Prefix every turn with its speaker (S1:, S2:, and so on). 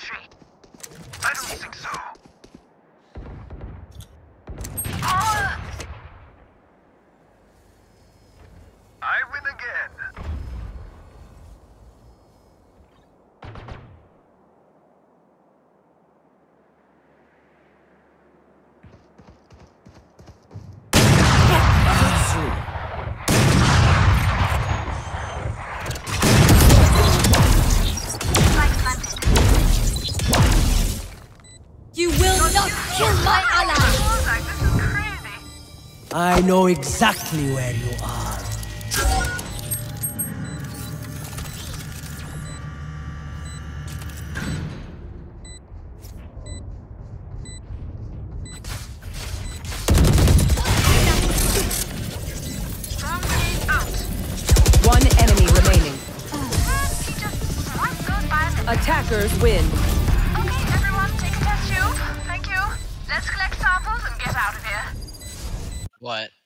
S1: entry. I don't think so.
S2: You will not kill my ally!
S1: Oh, this is crazy.
S3: I know exactly where you are.
S1: Strong grenade out.
S4: One enemy remaining.
S1: He just what goes by the
S4: Attackers win.
S1: Okay,
S5: What?